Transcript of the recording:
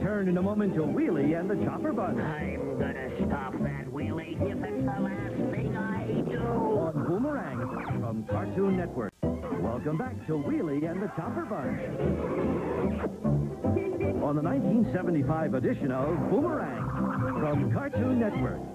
return in a moment to Wheelie and the Chopper Bunch I'm gonna stop that wheelie if it's the last thing I do. on Boomerang from Cartoon Network. Welcome back to Wheelie and the Chopper Bunch. On the 1975 edition of Boomerang from Cartoon Network.